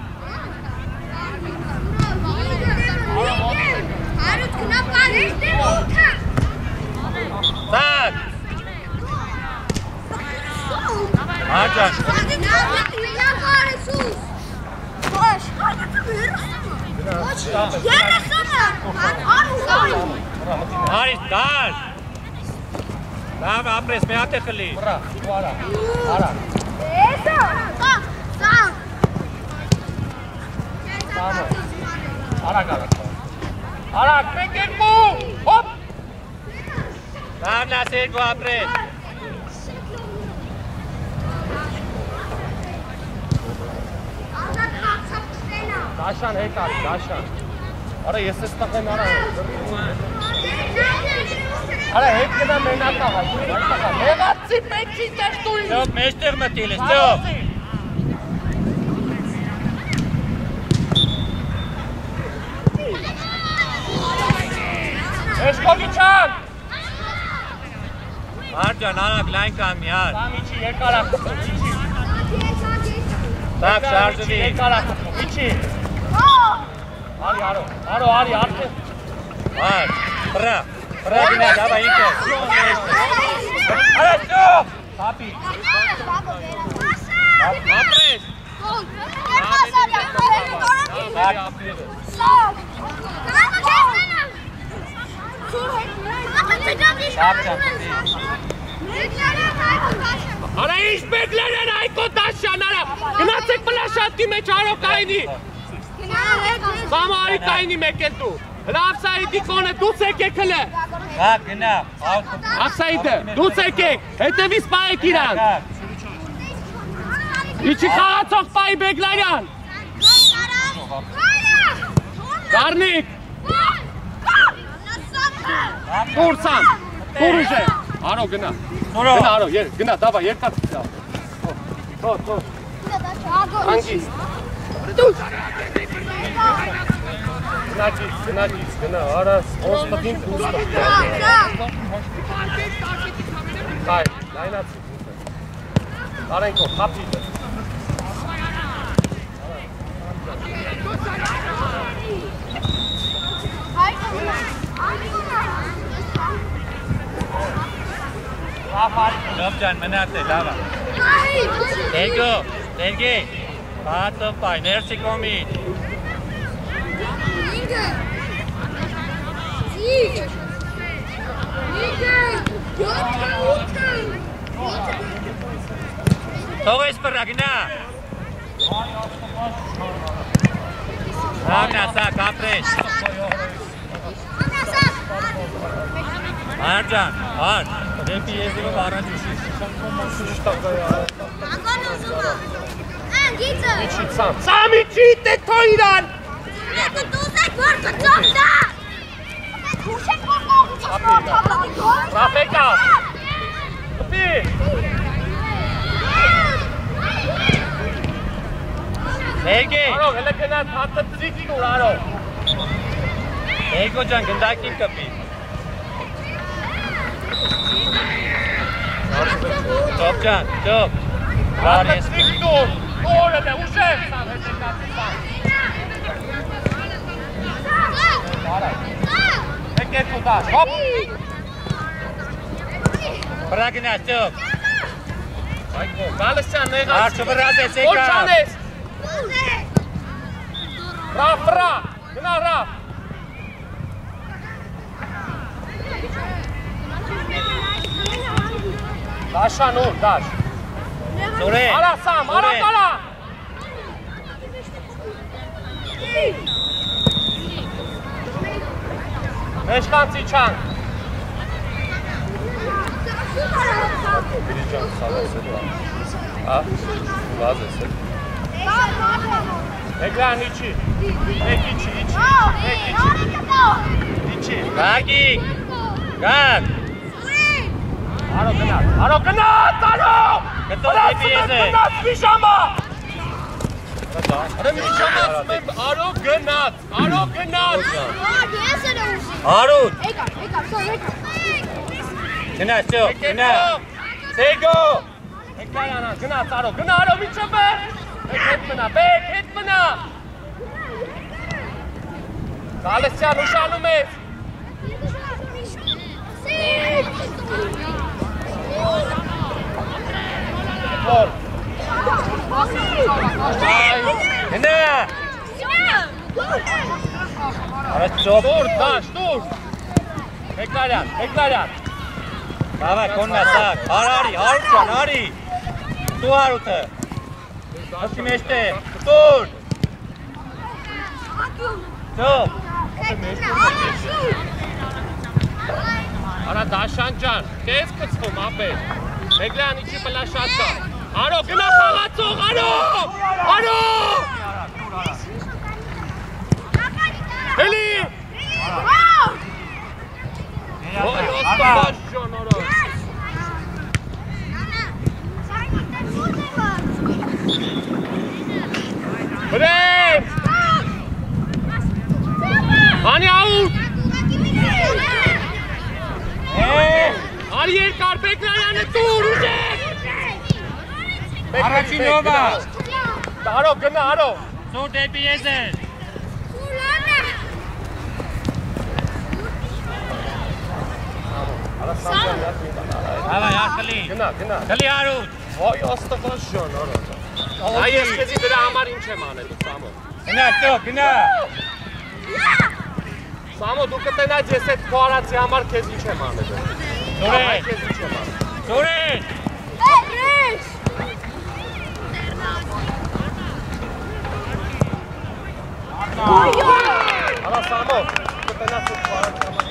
Հարուտ գնա պահի։ Ծակ։ Արջան։ Արի դար։ Լավ ապրես, մի հատ է խլի։ Ուրա, ու արա։ Արա։ Արա գալա։ Արա, մեկ երկու։ Հոպ։ Լավ նաս երկու ապրես։ Դաշան հետ արի, դաշան։ Արա ես էս տղեմ արա։ Արա հետ գնա մենակ աղա, մենակ աղա։ Մեղացի պեքի տեստույն։ Ստոպ, մեջտեղ մտիլ է, ստոպ։ Էշկովիչյան։ Արջան, արագ լայն կանգնի, հար։ Սամիչի երկարակ։ Իչի։ Տակ շարժվի։ Երկարակ։ Իչի։ Արի, արո, արո, արի, արդեն։ Հար։ Պրա։ Պրա դինա, դավա ինքը։ Արա, ստոպ։ Հապի։ Ապրես։ Արի, ապրիլը։ Արա ինչ բեկլերեն այկո դաշան, արա։ Գնացեք պլաշատի մեջ արո կայնի։ Սամարի կայնի մեկ էլ դու։ Հլավ սայդի կոնը դուց եկեք հլը։ Հա, գնա։ Ախսայդը, դուց եկեք, հետևից պայեք իրան։ Իչի խաղացող պայի Բեգլարյան։ Կարնիկ, դուրսան, դուր ուժե։ Արո գնա։ Գնա արո, գնա, դավա, երկար գնա։ Թո, թո, անգի։ Գնաճից, գնաճից, գնա, արա, ոնց տղին դուրս տղի։ Հայ, լայնացի։ Կարենքո, խապիտը։ Լավ ջան, մնաց է, լավա։ Տեգո, տեգի։ Բաթը պայ, ներսի կոմիջ։ Թող ես պրա, գնա։ Լավ նասակ, ապրես։ Արջան, արջ, դեպի եզրով առաջ ուշի։ Իչի ցամ։ Սամիչի տեթո իրան։ Ռաֆեկա։ Պի։ Տեգի, Արո, հələ գնա հատը ծիկի գուր արո։ Տեգո ջան, գնդակին կպի։ Ճոպ ջան, ճոպ։ Բարի Հատը ես։ ծիկի դուր։ Օրը դե ուժեղ սամ հետը կացի սամ։ Արա։ Մեկ երկու դաշ։ Հոպ։ Պրա գնա, ճոպ։ Այգո, Գալստյան նեղաց։ Արջը վրազ ես Որ եկա։ չանես։ Ռաֆ, ռա։ Գնա ռաֆ։ Դաշան ուր, դաշ։ Սուրե։ Արա սամ, արա Սուրե։ կարա։ Մեջքան ծիչան։ Դիջան սալես է։ Հա։ Վազ է։ Էկրան իջի։ Մեկ իջի, իջի։ Մեկ իջի։ Իջի։ Գագիկ, գակ, Արո գնաց, արո գնաց, արո։ Գնաց միշամա։ Արո միշամա, մեմ արո գնաց, արո գնաց։ Հարութ, գնա, սո, գնա, Սեգո։ Էկայանա, գնաց արո, գնա արո միջամա։ Մեկ հետ մնա, մեկ հետ մնա։ Գալստյան ուշանում ես։ Որ։ գնա, արա ծոպ, Դուր, դաշ, դուր։ Էկարյան, էկարյան։ Բավա, կոննա սակ, հարարի, հարութ ճան, հարի, դու հարութը, ասի մեջտե, տուր, ծոպ, Արա Դաշան ջան, քեզ կծվում ապե։ Մեգլան իջի բլա շատ կա։ Արո գնա խաղացող, արո! Արո! Էլի! Ոյ, ոստոբաշ ջան, արո։ Բրեմ! Անի աուտ! Արի երկար Բեկրայանը տուր ուժեղ! Առաջին նովա։ Արո գնա, արո։ ծուր դեպի բանա։ բավա, յար կլի, Գնա, գնա։ կլի հարութ, Ոյ, աստղաշ ջան, արո։ Այ ես քեզի դրա համար ինչ եմ անելու, Սամո։ գնա, ծոպ, գնա, Սամո, դու կտենաս ես այդ քո արածի համար քեզ ինչ եմ անելու։ ծուրե, Այ քեզ ինչ եմ անելու։ ծուրե, Արա Սամո, կտենաս այդ քո արածի համար։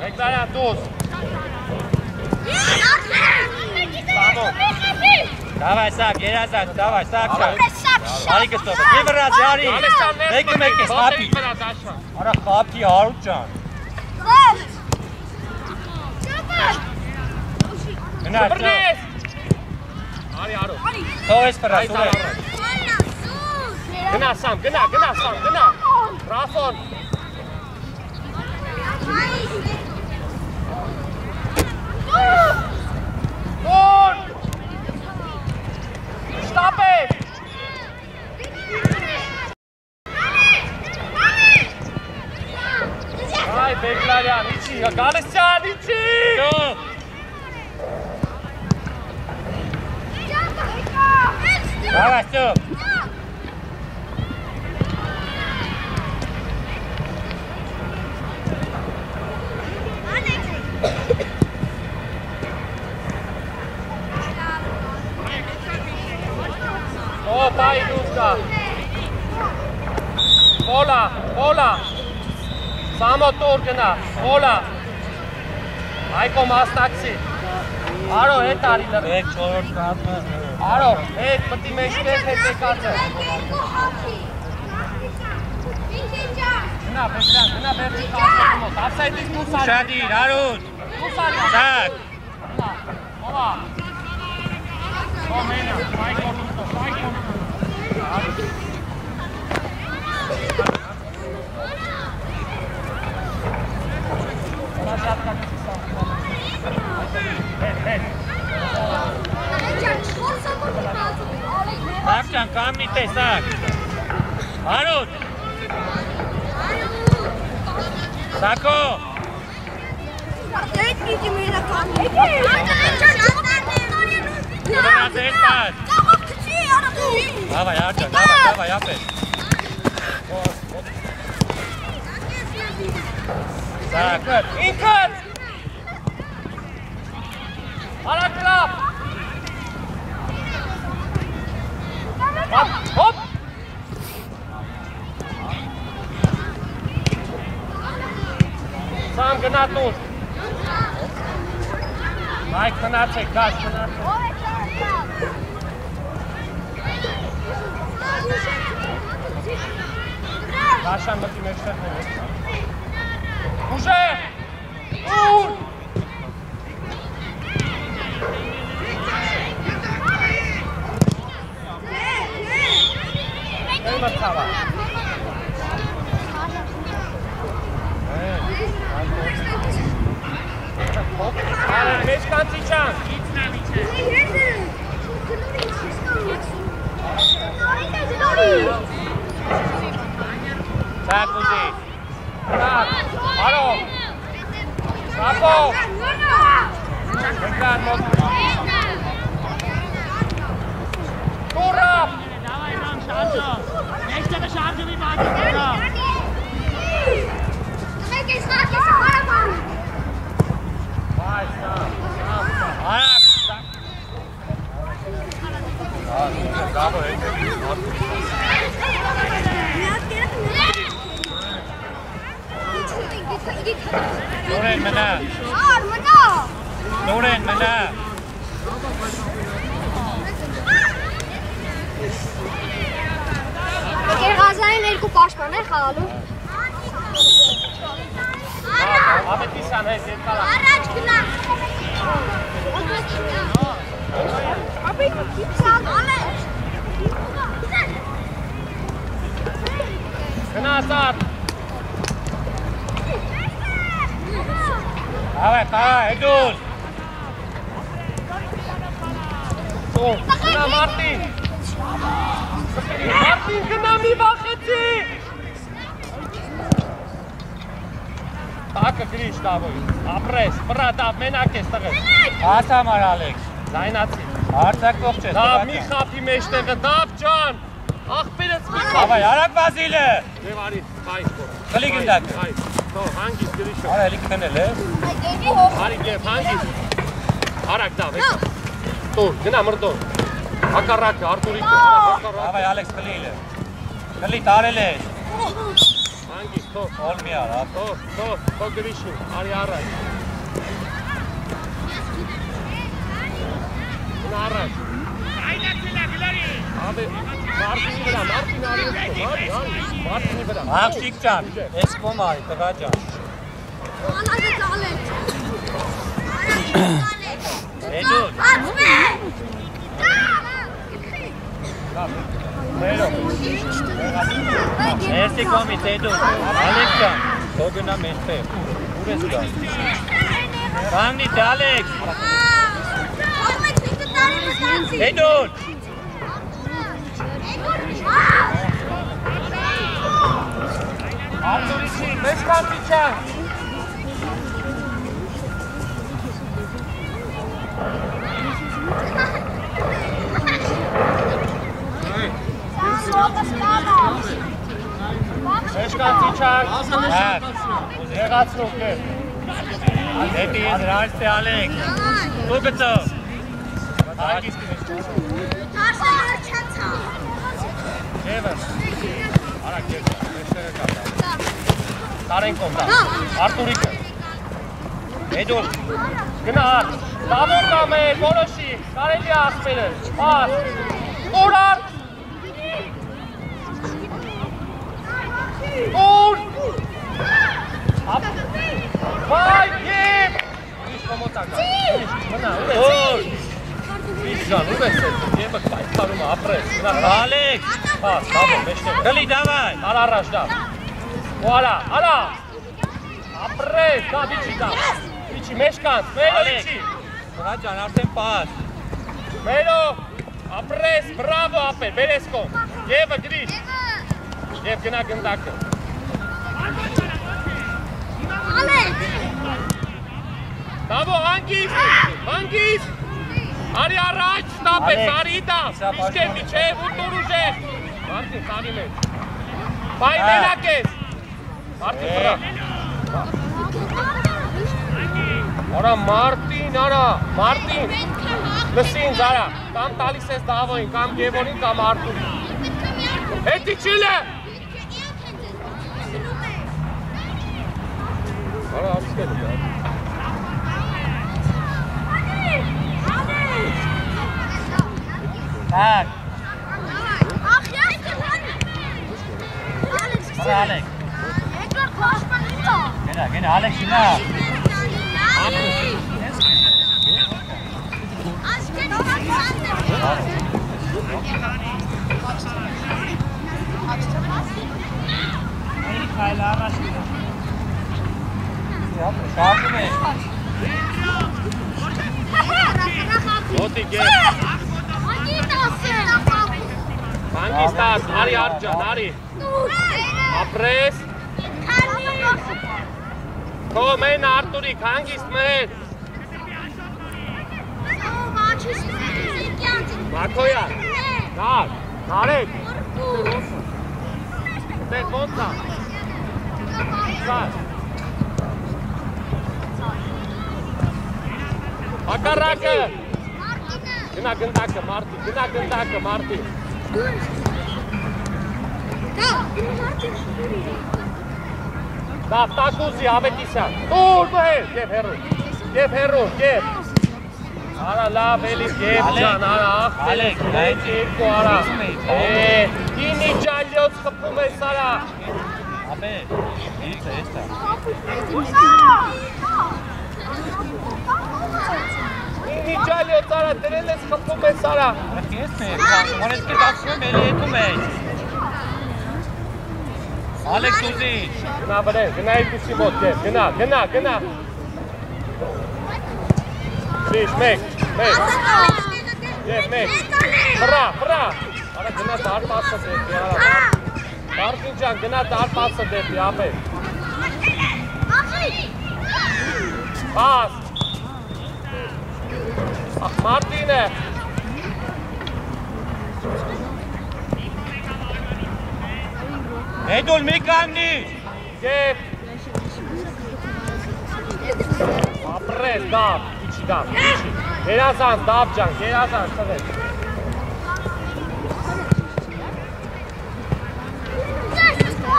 Բեկրայան դուս։ դավայ երազած, դավայ սակ, հարի կստոպ, մի վրաց, հարի, մեկը մեկ ես, հապի, արա խապի հարութ ճան, ծոպ, Բրնես։ Արի արո։ թող ես վրա, ծուրե, Գնա Սամ, գնա, գնա Սամ, գնա։ Ռաֆոն, Գոլ! Շտապե։ Այ Բեկլարյան, իջի, Գալստյան, իջի։ ծոպ, դավայ, ծոպ, Ո, բայ դուստա։ Օլա, օլա։ Սամո տոր գնա, օլա։ Այկո մասնակցի։ Արո հետ արի լր։ մեկ չորդ կատը, Արո, հետ պտի մեջ տես հետ եկածը։ Գնա, բեկրան, գնա բերդի կազմում մոտ։ Ապսայդից դուս արի։ ուշադիր, հարութ, Դուս արի։ սակ, Գնա, օլա։ Ո մենա, այկո դուստո, այկո Արճան, կամ մի տեսակ, հարուտ, սակո, Դետ գիտի մերը կամ, եկե, արճան, արճան, արճան, արճան, արճան, արճան, Ինքդ։ Արագ լավ։ Հոպ։ Սամ գնա տուր։ Մայք գնացեք, գազ գնացեք։ Դաշան մտի մեջտեղ նոր։ Ուժեղ։ Ուր։ Էլ մտցավա։ Արը մեջ կանցի չան։ Սակ ուզի։ Կնակ, արո, Halo! Brawo! Ten mocno! Մնա։ Արմնա Նորեն մնա։ Գերղազային երկու պաշտպան է խաղալու։ Ավետիսան հետ երկալա, Առաջ գնա։ Ապի քիփսան ալեջ։ գնաց ատ, Հավայ, հավայ, հետուս։ Ո, նա Մարտին։ Մարտին գնա մի վախեցի։ Տակը գրիշ տավոյ, ապրես, պրատավ, մենակ ես տղես։ Հաս համար ալեք, զայնացի։ Հարցակող չես։ Դա մի խապի մեջ տեղը, դավ ճան, աղպիրս մի խապի։ Հավայ, առակ վազիլը։ դե, Եվ արի, բայ, խլիկ ինդակը։ Բայ, բայ։ Թող հանգիս գրիշո։ Արա էլի կտնել է։ հա? Արի գեփ հանգիս։ Արակ դա վեք։ Տուր, գնա մրտո։ Հակառակը Արտուրիկը, հակառակը։ Ավայ Ալեքս քլիլը։ Քլի տարել է։ Հանգիս թող։ Օլ մի արա, թող, թող, թող գրիշի։ Արի առաջ։ Գնա առաջ։ Այլա գնա գլարի։ Ավե Մարտինի վրա, Մարտին արի արի, Մարտինի վրա, Աղջիկ ջան, էս կոմ արի, տղա ջան։ Էդուս։ մերո, Էսի կոմից Էդուս։ Ալեքս ջան, թող գնա մեջտեղ։ Ուր ես գա։ Կանգնի Ալեքս։ Էդուս։ Արտուրիցի, մեզ կանցի չան, մեզ կանցի չան, Հակ։ եղացնու կե, Դեպի Իսրայելցի Ալեքս։ Դու գծո։ հանգիս կնես, Եվը, արակ եվ, մեջտեղը կա, տարեն կոմ դա, Արտուրիկը, Էդուս։ գնա արդ, դավոր կամ է, որոշի, կարելի է ասպերը, արդ, ուր արդ, ուր, ապ, վայ, եվ, իշ կոմոտակ, մնա, ուր ես, Օր։ իշ ժան, ուր ես պայքարում է, ապրես, գնա, Ալեքս։ հա, դավոր, մեջտեղ, Կլի դավայ։ Ալա առաջ դա։ Ու ալա, ալա։ Ապրես, դա վիճի դա։ Վիճի մեջ կանց, մերո Ալեք։ վիճի։ Տղա ջան, արդեն պաս։ Մերո, ապրես, բրավո ապեր, բերես կոմ։ Եվը գրիշ, եվ գնա գնդակը։ Դավո հանգիստ, հանգիստ։ Արի առաջ, շտապես, արի դա։ Միշտ միջև ու տուր ուժեղ։ Մարտին, սարի մեջ։ Բայ մենակ ես։ Մարտին վրա։ Արա Մարտին, արա, Մարտին։ Լսի ինձ արա, կամ տալիս ես Դավոին, կամ Գևորին, կամ Արտուրին։ Հետի չիլը։ Արա, արսկել է դա։ Ալեքս, հրա Ալեք։ եկա քաշմանիցա։ Գնա, գնա Ալեք գնա։ Աշկետ հասանդ։ Քայլ Հանգիստած, արի արջան, արի։ Ապրես։ Քո մեն Արտուրիկ, հանգիստ մեր։ Մակոյան, նար, նարեք։ Դեք ոնց է։ Սար։ Հակառակը։ Գնա գնդակը, Մարտի, գնա գնդակը, Մարտի։ Դա տակուզի Ավետիսյան։ Տուր բեր, գեվ հերու։ Գեվ հերու, գեվ։ Արա լավ էլի գեվ ջան, արա ախ։ Ալեք, Այդ երկու արա։ Է, ինի ջալյոց խփում ես արա։ Աբե, իրիք է էստա։ Ինի ջալյոց արա, դրել ես խփում ես արա։ ես մեր, մորես կի դասում էլի հետում է։ Ալեք Սուզի, Գնա վրեն, գնա երկուսի մոտ գեվ, գնա, գնա, գնա։ Շիշ, մեկ, մեկ, գեվ, մեկ։ Վրա, վրա։ Արա գնա դարպասը դեպի, արա։ Դարպին ջան, գնա դարպասը դեպի, ապե։ Պաս։ Ախ, Մարտին է։ հետոլ մի կանգնի։ Գեվ։ Ապրես, դավ, իչի դավ, իչի։ Գերազան, դավ ջան, գերազան, տղեկ։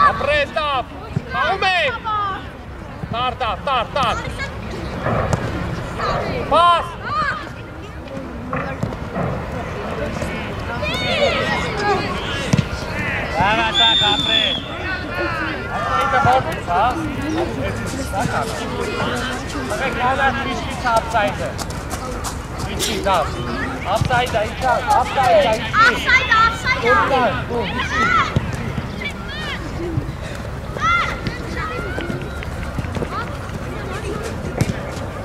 Ապրես, դավ, խաղում ենք։ Տար, տար, տար, տար։ Պաս։ Բավա տակ ապրես։ Այդը բորտից, հա։ Տղեկ, յալա թիշկի չապսայդը։ Իչի, դավ։ Ապսայդը, իչա, ապսայդը, իչի։ Դուրտար, դու, իչի։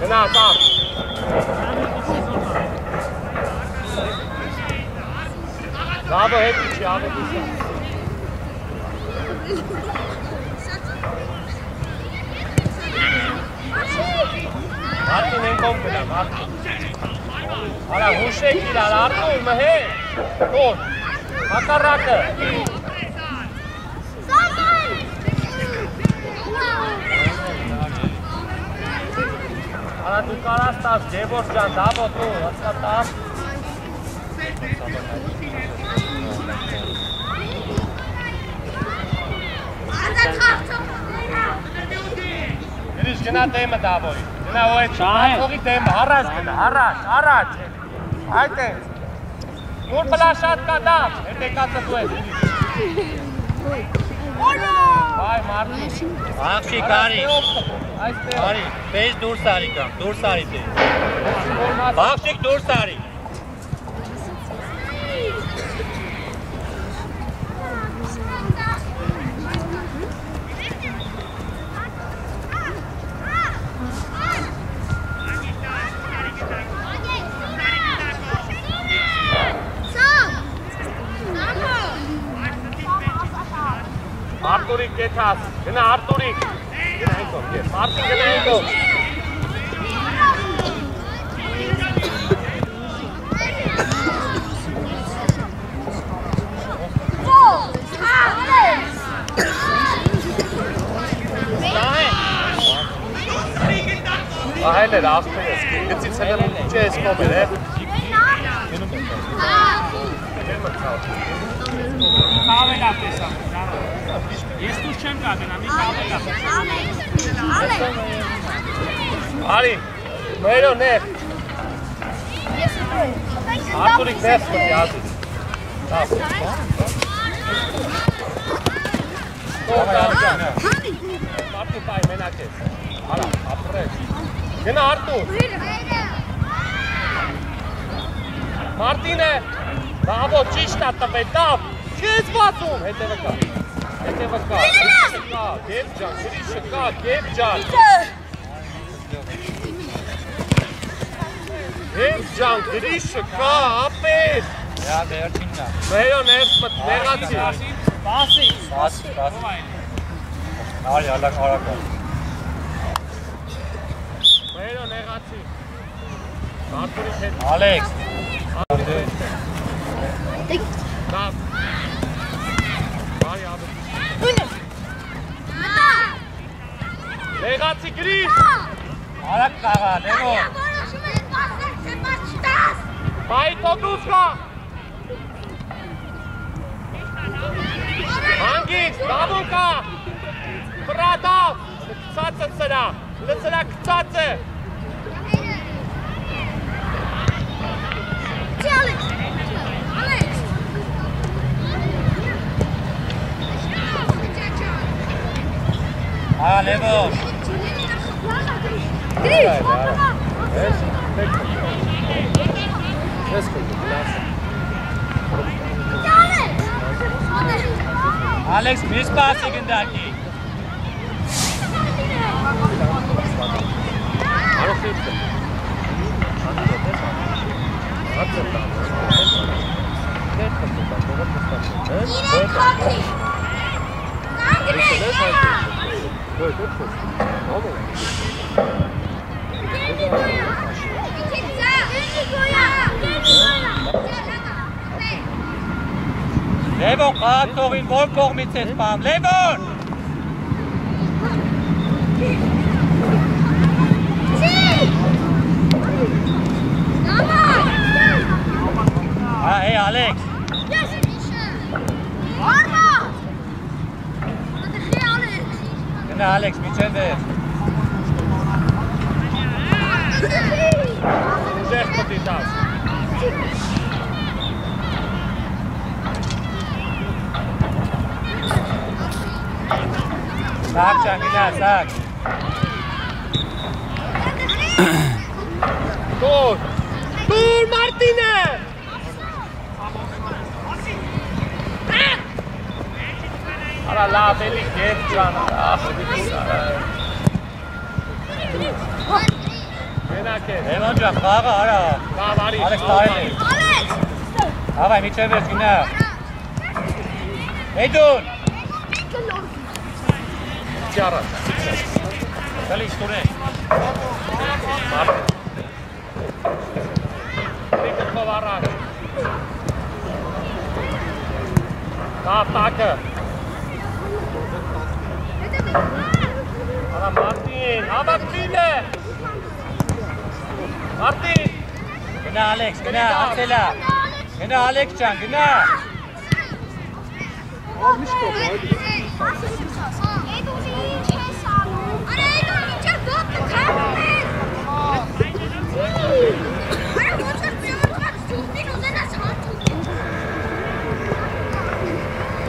Գնա, տար։ Լավը հետ իչի, Մարտին են կոմ գնա, Մարտին։ Արա, հուշեք իրար, արտուր, մհե, տոր, հակարակը։ Արա, դու կարաս տաս, Գևոր ջան, դավո դու, հացկա տաս։ Երիշ գնա դեմը դավոյի, գնա ու այդ հացողի դեմը, հարած գնա, հարած, առաջ, այդ է, նուր պլաշատ կա դավ, հետ եկացը դու ես, Բայ մարդի, Աղջի կարի, այստեղ, կարի, պեզ դուրս արի կամ, դուրս արի դե։ Աղջիկ դուրս արի։ Ένα Άρτουρι. Άρτουρι και ένα Ίντο. Ah, Helle, da hast du. Jetzt sitzt Helle mit Jazz kommen, ne? Ես դու չեմ գա դնա, մի կավելա։ Արի, մերո ներ, Արտուրիկ ներս մտի ազից։ դարձան։ Արտուր բայ մենակ ես։ Արա, ապրես։ Գնա Արտուր։ Մարտինե, բավո ճիշտ է տվել, դավ։ Չես բացում, հետևը կա։ Հետևը կա։ կա, դեպ ջան, գրիշը կա, դեպ ջան։ Դեպ ջան, գրիշը կա, ապեր։ Դա վերջինն է։ Մերո ներս մտ, նեղացի։ Բասի։ Բասի, բասի։ Արի, ալակ արակա։ Մերո նեղացի։ Արտուրի հետ Ալեքս։ Լավ։ Բարի ապեր։ Նեղացի գրիշ։ Արակ կաղա, Լևո։ Բայ տոկուս կա։ Հանգից, դավուն կա։ Պրադավ, կծածը սրա, լծրա կծածը։ Ա Լևո։ Ես կուլ, լավ։ Ալեքս մի սպասի գնդակի։ Արո խիփը։ Հացը տա։ Դեր կտա, դեր կտա։ Հենց ոյ։ Ես հայտ։ Ոյ, դեր կտա։ Ո՞վ։ Լևոն խաղացողին որ կողմից է սպամ։ Լևոն։ Ա, հեյ Ալեքս։ Գնա Ալեքս, միջև վեր։ Ուժեղ պտի տաս։ Սակ ջան, գնա, սակ։ Դուր։ Դուր Մարտինե։ Արա լավ էլի գետ ջան, ախ Մենակ է։ Լևոն ջան, խաղը արա։ Լավ արի։ Ալեքս տարել է։ Հավայ, միջև վեր, գնա։ Էդուն։ Ճարա։ Գալի, ստուրե։ Մարտին։ Դիքը խով առաջ։ Լավ տակը։ Արա Մարտին, հավաքվին է։ Մարտին։ Գնա Ալեքս, գնա, Ացելա։ Գնա Ալեքս ջան, գնա։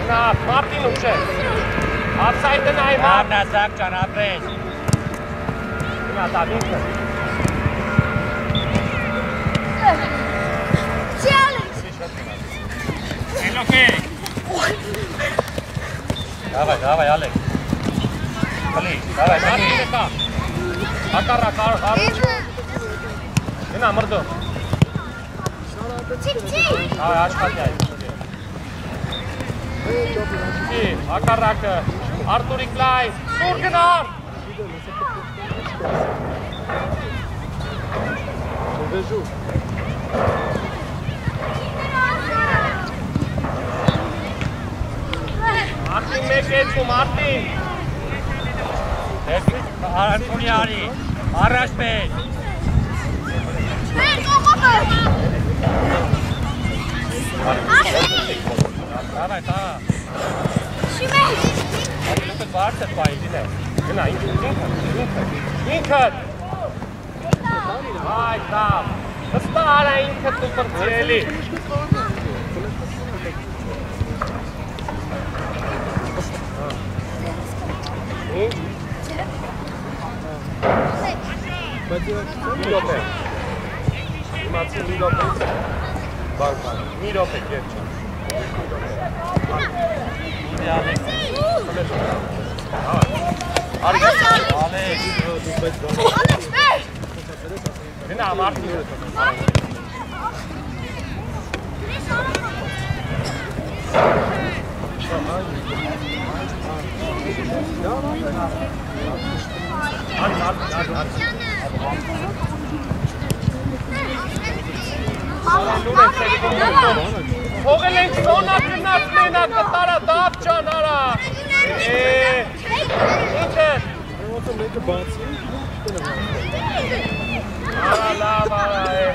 Նա Մարտին ուշը։ Ապսայդը նայ Մարտ։ Մարնա սակ ջան, ապրես։ Նա դավինքը։ Давай, давай, Олег. Али, давай, Али. Акар, акар, акар. Ина, морду. Давай, аж подняй. И, акар, акар. Артур Иклай. Тургенар. Подожду. Մարտին մեկ երկու Մարտին։ Դեպի Արամունի արի։ Առաջ մեկ։ Մեր կողմը։ Աշի։ Տարայ տա։ Շիմե։ Այդ բարձր պայլին է։ Գնա ինքը ինքը։ Ինքը։ Հայ տա։ Ստարա ինքը դու բրցելի։ Ինչ։ Մի րոպե։ Իմացի մի րոպե։ Բան կան։ Մի րոպե կեր չա։ Ալեքս, Ալեքս, Թողել ենք սոնա գնաց մենա կտարա դապ ճան արա։ Է, ինչը։ Ոնց մեկը բացի։ Արա լավ արա է։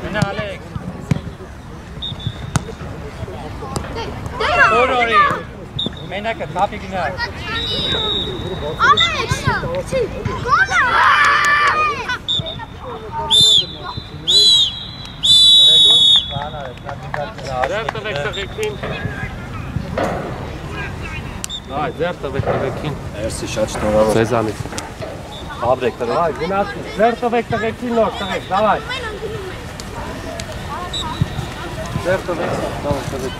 գնա Ալեքս։ Օրորի։ Մենակը թափի գնա։ Ալեքս, չի, գոնա։ Ձեր տվեք տղեկին։ Այ, ձեր տվեք տղեկին։ Էրսի շատ շնորհավոր։ Ձեզանից։ Աբրեք տղա։ Այ, գնացի։ Ձեր տվեք տղեկին նոր տղեկ, դավայ։ Ձեր տվեք, դավայ տղեկին։